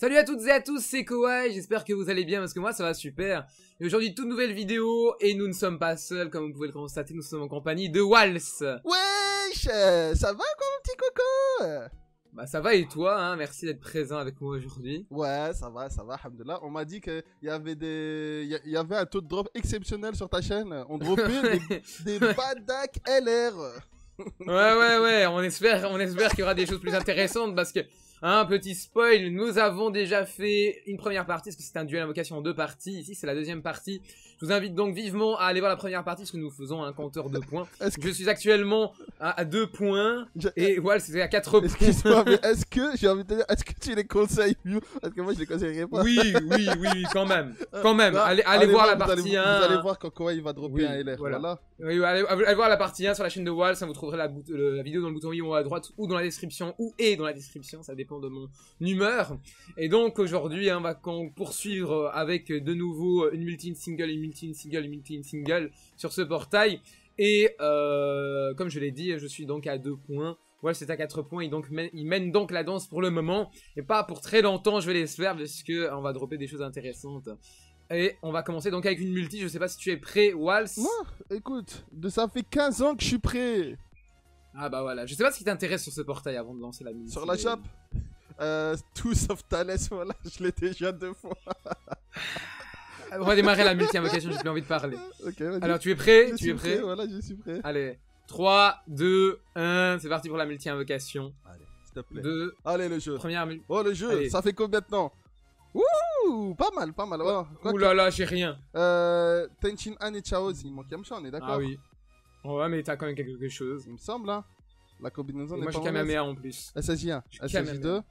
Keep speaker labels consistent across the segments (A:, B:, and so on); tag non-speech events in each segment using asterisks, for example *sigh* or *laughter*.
A: Salut à toutes et à tous, c'est Kowai, j'espère que vous allez bien parce que moi ça va super. Et aujourd'hui toute nouvelle vidéo et nous ne sommes pas seuls comme vous pouvez le constater, nous sommes en compagnie de Wals.
B: Wesh euh, Ça va quoi mon petit coco?
A: Bah ça va et toi, hein, merci d'être présent avec moi aujourd'hui.
B: Ouais, ça va, ça va, alhamdoulilah. On m'a dit qu'il y avait des... il y avait un taux de drop exceptionnel sur ta chaîne. On dropait des, *laughs* des LR.
A: Ouais ouais ouais, on espère, on espère qu'il y aura des choses plus intéressantes parce que, un petit spoil, nous avons déjà fait une première partie parce que c'est un duel invocation en deux parties, ici c'est la deuxième partie. Je vous invite donc vivement à aller voir la première partie parce que nous faisons un compteur de points. *laughs*
B: Que...
A: Je suis actuellement à 2 points
B: je-
A: et Wals c'était à 4 points.
B: Excuse-moi, mais *laughs* est-ce que, j'ai envie de te dire, est-ce que tu les conseilles mieux? Parce que moi je les conseillerais pas.
A: Oui, oui, oui, quand même. Quand même,
B: Non,
A: allez, allez voir la
B: vous allez-
A: partie
B: Vous
A: 1.
B: allez voir quand Kawhi va dropper
A: Oui,
B: un LR.
A: voilà.
B: Voilà.
A: Oui, oui, allez, allez voir la partie 1 sur la chaîne de Wals, hein, vous trouverez la, le- la vidéo dans le bouton i en haut à droite ou dans la description ou et dans la description, ça dépend de mon humeur. Et donc aujourd'hui, hein, on va poursuivre euh, avec euh, de nouveau euh, une multi single, une multi single, une multi single sur ce portail. Et euh, comme je l'ai dit, je suis donc à 2 points. Wals c'est à 4 points, et donc mène- il mène donc la danse pour le moment, et pas pour très longtemps, je vais l'espère, parce que on va dropper des choses intéressantes. Et on va commencer donc avec une multi, je sais pas si tu es prêt, Wals.
B: Moi, écoute, ça fait 15 ans que je suis prêt.
A: Ah bah voilà, je sais pas ce qui t'intéresse sur ce portail avant de lancer la multi.
B: Sur la chape euh, Tout sauf Thalès, *laughs* voilà, je l'ai déjà deux fois. *laughs*
A: On va démarrer la multi invocation, j'ai plus envie de parler.
B: Ok, vas-y.
A: Alors tu es prêt
B: je
A: Tu
B: suis
A: es prêt
B: Voilà, je suis prêt.
A: Allez, 3, 2, 1, c'est parti pour la multi invocation.
B: Allez, s'il te plaît.
A: Deux,
B: Allez, le jeu.
A: première.
B: Oh, le jeu,
A: Allez.
B: ça fait combien de temps Ouh, pas mal, pas mal. Oh,
A: Ouh là là, j'ai rien.
B: Euh, Tenchin Han et Chaoz, il manque Yamcha, on est d'accord
A: Ah oui. Ouais, mais t'as quand même quelque chose.
B: Il me semble, hein. La combinaison n'est
A: moi
B: pas
A: j'ai
B: mauvaise.
A: Kamehameha en plus.
B: SSJ1,
A: J'ai
B: SSJ2,
A: Kamehameha.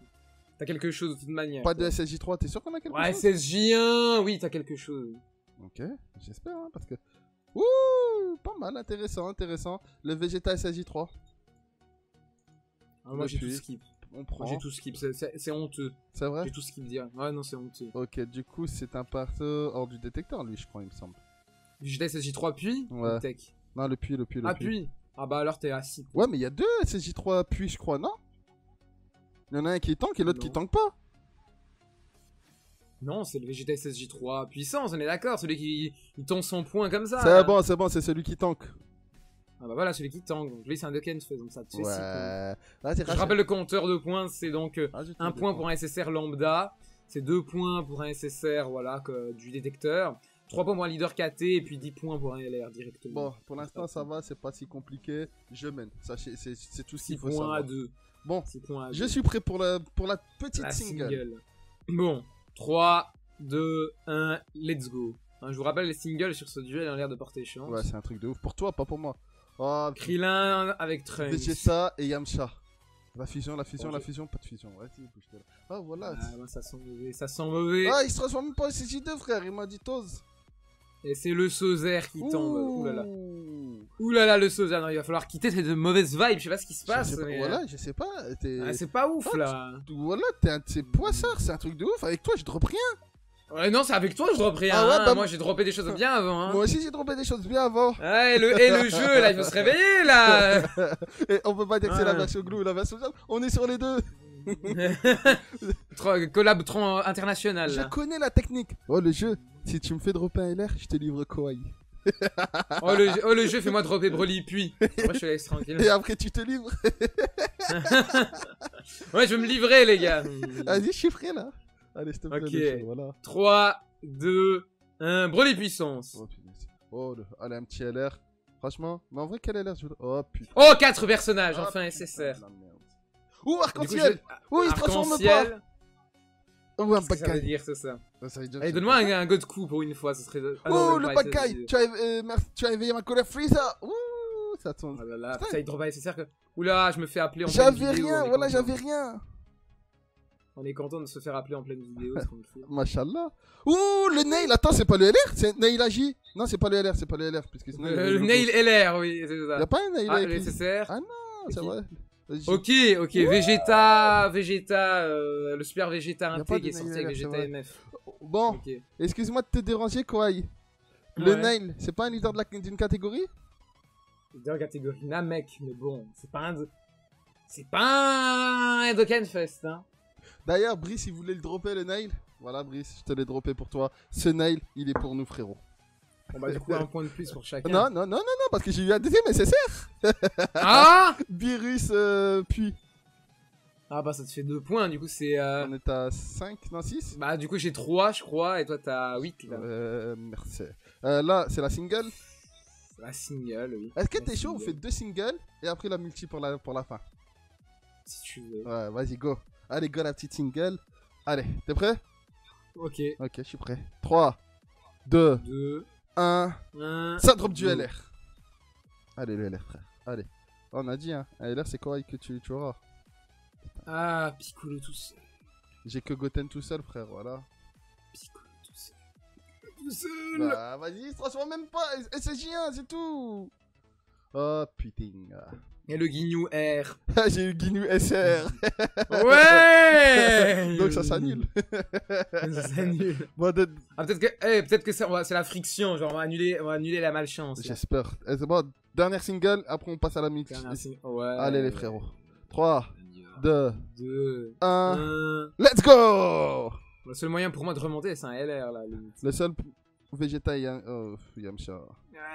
A: T'as quelque chose de toute manière.
B: pas de SSJ3, t'es sûr qu'on a quelque
A: Ouais,
B: chose?
A: SSJ1, oui, t'as quelque chose.
B: Ok, j'espère, hein, parce que... Ouh, pas mal, intéressant, intéressant. Le Vegeta SSJ3,
A: Ah, moi j'ai tout skip.
B: on
A: Moi
B: prend.
A: j'ai tout skip, c'est- honteux.
B: C'est vrai?
A: J'ai tout skip dire. Ouais, non, c'est honteux.
B: Ok, du coup, c'est un partout hors du détecteur, lui, je crois, il me semble.
A: J'ai SSJ3 puis
B: Ouais.
A: ou Tech.
B: Non, le puits, le puits, le
A: Ah
B: puits.
A: Ah bah alors t'es assis.
B: Ouais, mais il y a deux SSJ3 puits, je crois, non? Il y en a un qui tank et l'autre qui tank pas.
A: Non, c'est le Vegeta SSJ3 puissance, on est d'accord, celui qui il tombe son point comme ça.
B: c'est bon, c'est bon, c'est celui qui tank.
A: Ah bah voilà, celui qui tank. Donc lui c'est un Ducken donc ça te fait
B: Ouais.
A: six points.
B: Là,
A: Je rappelle le compteur de points, c'est donc euh,
B: Rajoute
A: un point pour un SSR lambda, c'est deux points pour un SSR voilà que, du détecteur, 3 points pour un leader KT et puis 10 points pour un LR directement.
B: Bon, pour l'instant, ça va, c'est pas si compliqué. Je mène. Sachez, c'est c'est tout ce
A: 6
B: qu'il faut
A: points
B: savoir.
A: à 2.
B: Bon,
A: 6 points à
B: je
A: 2.
B: suis prêt pour la, pour la petite
A: La
B: single.
A: single. Bon, 3, 2, 1, let's go. Hein, je vous rappelle, les singles sur ce duel ont l'air de porter chance.
B: Ouais, c'est un truc de ouf. Pour toi, pas pour moi. Oh,
A: Krillin avec Trunks.
B: Vegeta et Yamcha. La fusion, la fusion, la fusion, pas de fusion. Ouais. Ah, voilà.
A: Ah, ouais, ça sent mauvais, ça sent mauvais.
B: Ah, il se transforme pas en SJ2, frère. Il m'a dit Toz.
A: Et c'est le Sozer qui tombe. Ouh là là.
B: Ouh.
A: Là là, le Sozer. Non, il va falloir quitter cette mauvaise vibe. Je sais pas ce qui se
B: Je
A: passe.
B: sais pas-
A: mais,
B: Voilà, je sais pas.
A: euh, ah, c'est pas ouf
B: Ah,
A: là.
B: Voilà, t'es un poissards. C'est un truc de ouf. Avec toi, je drop rien.
A: Ouais, non, c'est avec toi que je drop rien.
B: Ah ouais,
A: hein.
B: bah,
A: Moi, j'ai droppé des choses bien avant. Hein.
B: Moi aussi, j'ai droppé des choses bien avant.
A: Ouais, et le, et le jeu là, il faut se réveiller là. *laughs*
B: Et on peut pas dire que c'est la
A: Ouais.
B: version glue ou la version. On est sur les deux. *laughs*
A: Collab international.
B: Je connais la technique. Oh, le jeu. Si tu me fais dropper un LR, je te livre Kawaii. *laughs*
A: Oh le, jeu- oh, le jeu, fais-moi dropper Broly puis. Moi, je te laisse tranquille.
B: Et après, tu te livres. *laughs*
A: Ouais, je vais me livrer, les gars.
B: Vas-y, je suis prêt là. Allez, s'il te plaît.
A: Ok.
B: le jeu, voilà.
A: 3, 2, 1. Broly puissance.
B: Oh. Oh, le- allez, un petit LR. Franchement, mais en vrai, quel LR je. Oh, putain.
A: Oh, 4 personnages,
B: Ah,
A: enfin
B: putain
A: SSR.
B: Ouh, arc-en-ciel
A: je-
B: Ouh, il se transforme pas Ouh, un
A: Qu'est-ce que ça veut dire, c'est ça Allez, donne-moi un, un god coup pour une fois, ce serait. Ah non,
B: Oh, le tu as, euh, merci, tu as éveillé ma colère Freeza Ouh, ça tombe.
A: Oh là là, ça il drop pas SSR que. Oula, je me fais appeler en pleine
B: J'avais
A: vidéo, on
B: rien, voilà, j'avais rien
A: On est content de se faire appeler en pleine vidéo, tranquille.
B: Machallah. Ouh, le nail, attends, c'est pas le LR C'est Nail Non, c'est pas le LR, c'est pas le LR. Puisque sinon,
A: Euh, Le
B: logo.
A: nail LR, oui, c'est ça.
B: a pas un nail
A: Ah, le.
B: Ah, c'est
A: ok.
B: vrai.
A: Ok, ok, Vegeta, Vegeta, euh, le super Vegeta inté qui est
B: de
A: sorti avec Vegeta. MF.
B: Bon, excuse-moi de te déranger, Kawhi. Le
A: Ouais.
B: nail, c'est pas un leader de d'une catégorie?
A: Dans catégorie Namek, mais bon, c'est pas un. de- C'est pas un Dokkan Fest, hein.
B: D'ailleurs, Brice, il voulait le dropper le nail. Voilà, Brice, je te l'ai droppé pour toi. Ce nail, il est pour nous, frérot.
A: On va du coup un point de plus pour chacun.
B: Non, non, non, non, non, parce que j'ai eu un deuxième nécessaire.
A: Ah *laughs*
B: Virus, euh, puis.
A: Ah bah ça te fait 2 points, du coup c'est... euh,
B: On est à 5, non 6
A: Bah du coup j'ai 3 je crois, et toi t'as 8 là.
B: Euh, merci. Euh, là, c'est la single.
A: La single, oui.
B: Est-ce que t'es chaud On fait deux singles et après la multi pour la, pour la fin?
A: Si tu veux.
B: Ouais, vas-y, go. Allez, go la petite single. Allez, t'es prêt?
A: Ok.
B: Ok, je suis prêt. 3, 2,
A: 2,
B: 1.
A: 1...
B: Ça drop du. LR. Allez, le LR, frère. Allez. On a dit, hein. Un LR, c'est quoi que tu, tu auras
A: Ah, Piccolo tout seul.
B: J'ai que Goten tout seul, frère, voilà.
A: Piccolo tout seul. Tout seul
B: Bah, vas-y, il se transforme même pas. SSJ1, c'est tout. Oh, putain.
A: Et le guignou R. *laughs*
B: J'ai eu Ginu SR.
A: Ouais
B: Donc ça s'annule.
A: Ça s'annule.
B: Bon, de-
A: Ah, peut-être que, eh, peut-être que c'est la friction, genre on va annuler, on va annuler la malchance.
B: J'espère. Eh, bon, dernière single, après on passe à la
A: signe- Ouais.
B: Allez les frérots. 3, 2,
A: 2,
B: 1.
A: 1.
B: Let's go
A: Le seul moyen pour moi de remonter, c'est un LR là. limite.
B: Le seul végétalien... Oh, Yamcha.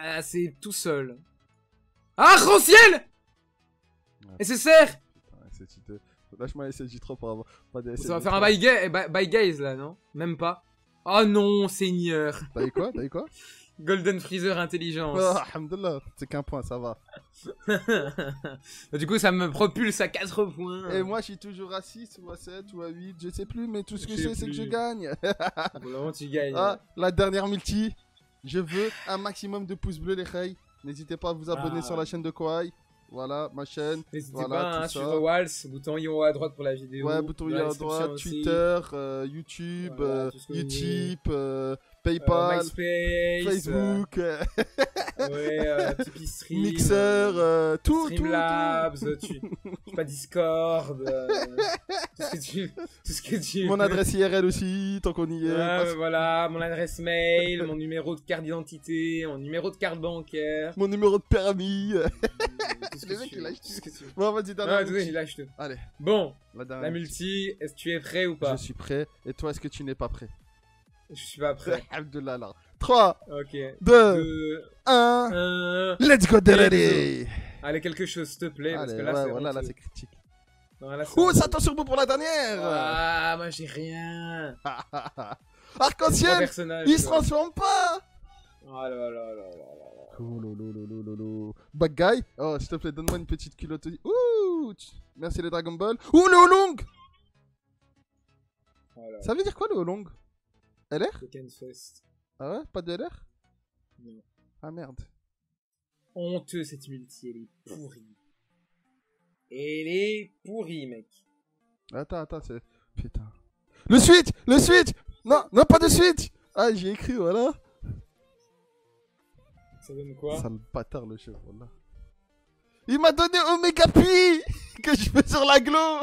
A: Ah, c'est tout seul. Ah, ciel
B: Ouais.
A: Et c'est serre
B: Ouais, c'est cheaté. Lâche-moi SSJ3 pour avoir pas
A: Ça va faire un by, by gaze là, non? Même pas. Oh non, seigneur
B: T'as eu quoi? T'as eu quoi?
A: Golden Freezer intelligence.
B: oh, Alhamdulillah, c'est qu'un point, ça va. *laughs*
A: du coup, ça me propulse à 4 points.
B: Et moi, je suis toujours à 6 ou à 7 ou à 8, je sais plus, mais tout ce que
A: Je sais
B: c'est que je gagne.
A: Tu gagnes.
B: ah, la dernière multi. Je veux un maximum de pouces bleus, les reilles. N'hésitez pas à vous abonner
A: Ah.
B: sur la chaîne de Kawai. Voilà, ma chaîne.
A: N'hésitez
B: voilà,
A: pas hein, à
B: ça.
A: suivre Waltz, bouton en haut à droite pour la vidéo.
B: Ouais, bouton i
A: la
B: à droite. Twitter, euh, YouTube,
A: Voilà,
B: euh, Utip, euh,
A: Euh,
B: PayPal,
A: MySpace,
B: Facebook, *laughs*
A: ouais, euh, Tipeee *laughs* Stream,
B: Mixer,
A: euh,
B: euh, tout, tout, tout.
A: Streamlabs, euh, tu, *laughs* pas Discord, euh, tout ce que tu, tout ce que tu.
B: Mon adresse IRL aussi, tant qu'on y est.
A: Ouais, voilà, mon adresse mail, mon numéro de carte d'identité, mon numéro de carte bancaire.
B: Mon numéro de permis. *laughs*
A: tout
B: Le mec, il lâche
A: tout ce que tu veux.
B: bon, vas-y, dernière
A: tout, il lâche tout.
B: Allez,
A: Bon,
B: la
A: la multi, est-ce que tu es prêt ou pas?
B: Je suis prêt. Et toi, est-ce que tu n'es pas prêt?
A: Je suis pas prêt. *laughs*
B: Alhamdulillah, là. 3,
A: Ok.
B: 2,
A: 2,
B: 1.
A: 1.
B: Let's go, Delady
A: Allez, quelque chose, s'il te plaît. parce que là,
B: ouais,
A: c'est
B: voilà, là, c'est critique.
A: Non, là, honteux.
B: ça attend sur vous pour la dernière
A: Ah, moi j'ai rien. *laughs*
B: Arc-en-ciel. Il se
A: quoi.
B: transforme pas
A: Oh là là là là là.
B: Oh lolo, lolo, lolo. Bad guy Oh, s'il te plaît, donne-moi une petite culotte. Ouh Merci les Dragon Ball. Ouh, le Long
A: Oh là là.
B: Ça veut dire quoi le Long LR
A: Fest.
B: Ah ouais? Pas de LR
A: Non.
B: Ah merde.
A: Honteux cette multi, elle est pourrie. Elle est pourrie, mec.
B: Attends, attends, c'est. Putain. Le switch Le switch Non, non, pas de switch Ah, j'ai écrit, voilà.
A: Ça donne quoi?
B: Sale bâtard, le chef, voilà. Il m'a donné Omega Pi *laughs* que je fais sur la glow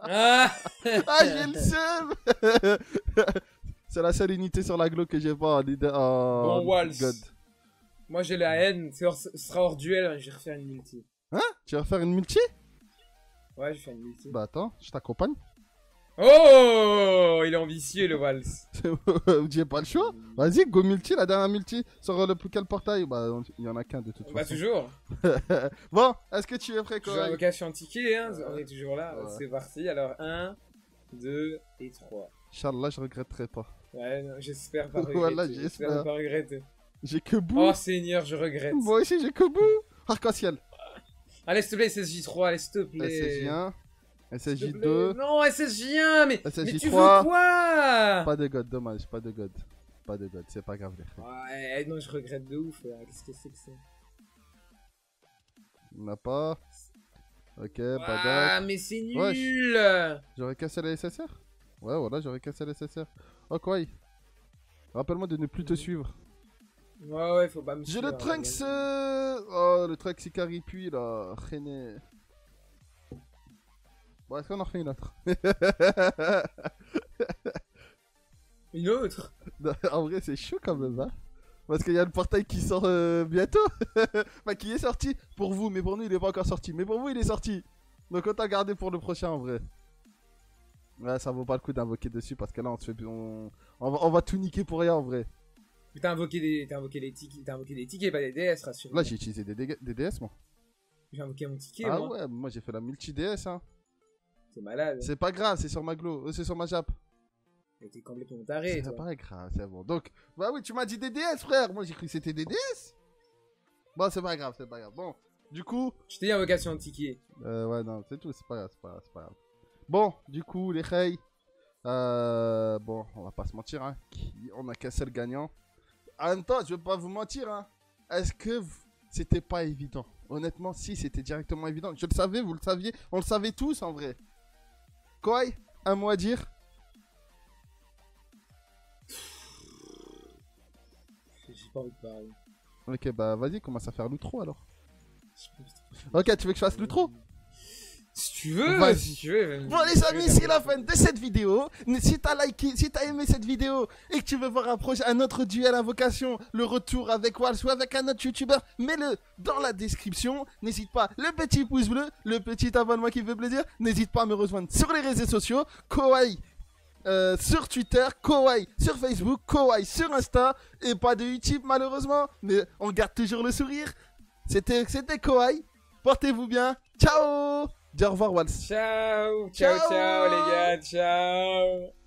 A: Ah *laughs*
B: Ah, j'ai le seum *laughs* C'est la seule unité sur la glow que j'ai pas
A: Bon.
B: God.
A: Moi j'ai la haine, ce sera hors duel, hein, je vais refaire une multi.
B: Tu vas faire une multi?
A: Ouais, je vais faire une multi.
B: Bah attends, je t'accompagne.
A: Oh Il est ambitieux le Waltz. *laughs*
B: j'ai pas le choix. Vas-y, go multi, la dernière multi. Sur le plus quel portail? Bah, il y en a qu'un de toute
A: Bah
B: façon.
A: toujours. *laughs*
B: bon, est-ce que tu es prêt,
A: Toujours
B: Koraï
A: vocation ticket, hein, on est toujours là.
B: Ouais.
A: C'est parti, alors 1, 2 et 3.
B: Inch'Allah, je regretterai pas.
A: Ouais, non, j'espère pas *laughs* regretter.
B: Voilà,
A: j'espère pas regretter.
B: J'ai que bout.
A: Oh Seigneur, je regrette.
B: Moi aussi, j'ai que bout. Arc-en-ciel.
A: Allez, s'il te plaît, SSJ3, allez, s'il te plaît.
B: SSJ1.
A: S'il te plaît.
B: SSJ2.
A: Non, SSJ1, mais,
B: SSJ3.
A: mais tu veux quoi?
B: Pas de god, dommage, pas de god. Pas de god, c'est pas grave, les frères.
A: Ouais, non, je regrette de ouf. Qu'est-ce que c'est que ça?
B: On n'a pas. Ok, pas
A: Ah, mais c'est nul
B: J'aurais cassé la SSR Ouais, voilà, j'aurais cassé la SSR. Oh, quoi Rappelle-moi de ne plus te suivre.
A: Ouais, ouais, faut pas me
B: J'ai le Trunks.
A: regarde.
B: euh, Oh, le Trunks Ikari puis là. René. Bon, est-ce qu'on en refait une autre? *laughs*
A: Une autre?
B: Non, En vrai, c'est chaud quand même, hein Parce qu'il y a le portail qui sort euh, bientôt. enfin, *laughs* qui est sorti pour vous, mais pour nous, il est pas encore sorti. Mais pour vous, il est sorti. Donc, autant garder pour le prochain en vrai. Ouais, ça vaut pas le coup d'invoquer dessus parce que là, on se fait. On, on, va, on va tout niquer pour rien en vrai.
A: T'as invoqué des, t'as invoqué des tickets, t'as invoqué des tickets, pas des DS, rassure.
B: Là, j'ai utilisé des, dég- des DS, moi.
A: J'ai invoqué mon ticket,
B: ah
A: moi.
B: ouais, moi j'ai fait la multi-DS, hein.
A: C'est malade.
B: C'est pas grave, c'est sur ma glo, euh, c'est sur ma jap.
A: T'es complètement taré,
B: C'est
A: toi.
B: pas grave, c'est bon. Donc, bah oui, tu m'as dit des DS, frère. Moi j'ai cru que c'était des DS. Bon, c'est pas grave, c'est pas grave. Bon, du coup,
A: Je t'ai dit invocation de ticket.
B: euh, ouais, non, c'est tout, c'est pas grave, c'est pas grave, c'est pas grave. Bon, du coup, les Rey, euh, bon, on va pas se mentir, hein. On a qu'un seul gagnant. En même temps, je vais pas vous mentir, hein. Est-ce que c'était pas évident? Honnêtement, si, c'était directement évident. Je le savais, vous le saviez, on le savait tous en vrai. Quoi Un mot à dire?
A: J'ai pas envie de parler.
B: Ok, bah vas-y, commence à faire l'outro alors. Ok, tu veux que je fasse l'outro?
A: Tu veux,
B: Vas-y.
A: si tu veux.
B: Bon les amis, c'est la fin de cette vidéo. Si t'as liké, si t'as aimé cette vidéo et que tu veux voir un, un autre duel invocation, le retour avec Wals ou avec un autre youtubeur, mets-le dans la description. N'hésite pas, le petit pouce bleu, le petit abonnement qui fait plaisir. N'hésite pas à me rejoindre sur les réseaux sociaux. Kawaii euh, sur Twitter, Kawaii sur Facebook, Kawaii sur Insta et pas de YouTube malheureusement. Mais on garde toujours le sourire. C'était c'était Kawaii. Portez-vous bien. Ciao Dis au revoir Wals.
A: Ciao, ciao,
B: Ciao.
A: ciao, les gars, ciao.